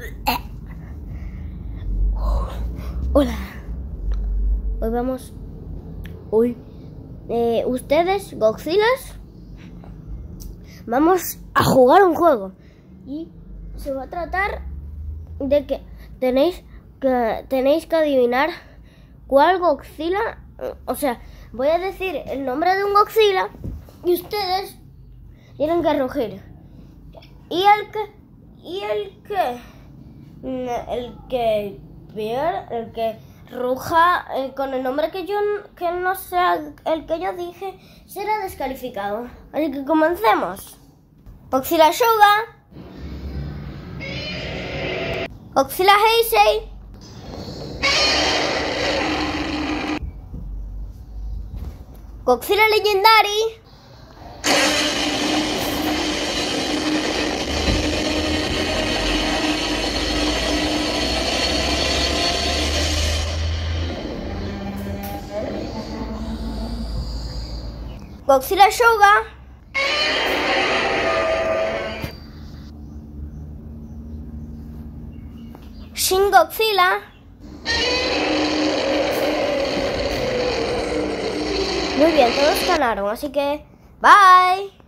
Eh. Hola. Hoy vamos. Hoy. Eh, ustedes, Godzillas. Vamos a jugar un juego. Y se va a tratar de que tenéis que, tenéis que adivinar cuál Godzilla. O sea, voy a decir el nombre de un Godzilla. Y ustedes tienen que rugir. Y el que. Y el que. El que el que ruja eh, con el nombre que yo que no sea el que yo dije será descalificado. Así que comencemos. Oxila Suga. Oxila Heisei. Godzilla Legendary. Godzilla Shoga. Shin Godzilla. Muy bien, todos ganaron, así que bye.